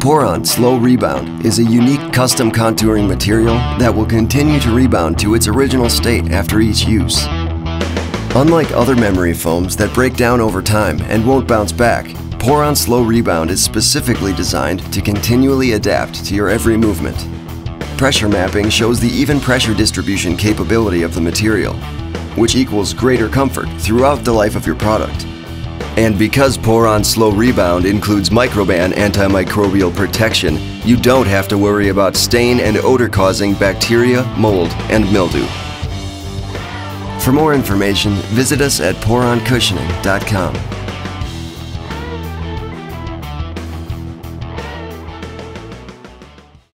Poron Slow Rebound is a unique custom contouring material that will continue to rebound to its original state after each use. Unlike other memory foams that break down over time and won't bounce back, Poron Slow Rebound is specifically designed to continually adapt to your every movement. Pressure mapping shows the even pressure distribution capability of the material, which equals greater comfort throughout the life of your product. And because Poron Slow Rebound includes Microban antimicrobial protection, you don't have to worry about stain and odor causing bacteria, mold, and mildew. For more information, visit us at poroncushioning.com.